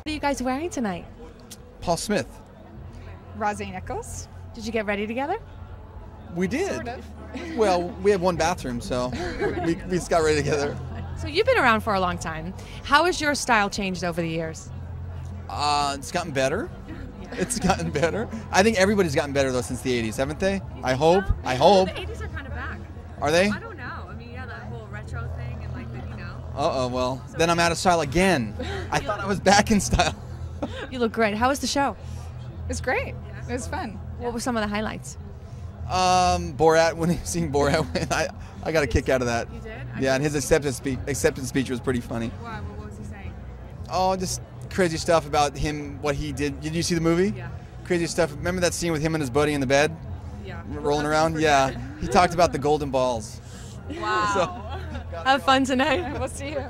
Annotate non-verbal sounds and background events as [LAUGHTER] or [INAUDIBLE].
What are you guys wearing tonight? Paul Smith. Rozae Nichols. Did you get ready together? We did. Sort of. Well, we have one bathroom, so [LAUGHS] we, we just got ready together. So you've been around for a long time. How has your style changed over the years? Uh, it's gotten better. It's gotten better. I think everybody's gotten better though since the 80s, haven't they? I hope. I hope. The 80s are kind of back. Are they? Uh oh. Well, then I'm out of style again. I thought I was back in style. You look great. How was the show? It was great. It was fun. What were some of the highlights? Um, Borat when he seen Borat win, I I got a kick out of that. You did? Yeah, and his acceptance speech acceptance speech was pretty funny. Why? What, what was he saying? Oh, just crazy stuff about him, what he did. Did you see the movie? Yeah. Crazy stuff. Remember that scene with him and his buddy in the bed, Yeah. rolling around? Yeah. He talked about the golden balls. Wow. [LAUGHS] Have fun tonight. We'll see you.